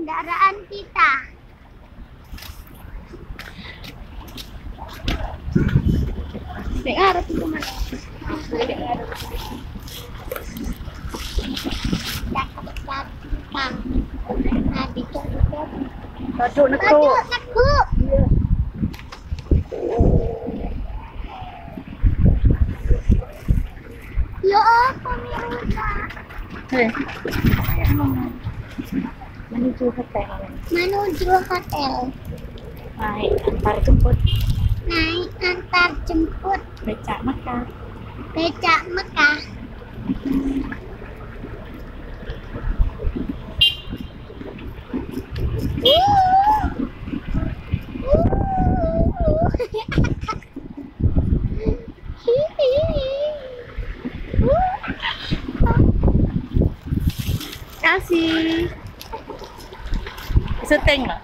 kendaraan kita. Dek harap itu mas. Nah, neko. Ya apa Miruta? Hei. Menuju hotel. Menuju hotel. Naik antar jemput Naik antar jemput becak Mekah. becak Mekah. Kasih. você tem lá.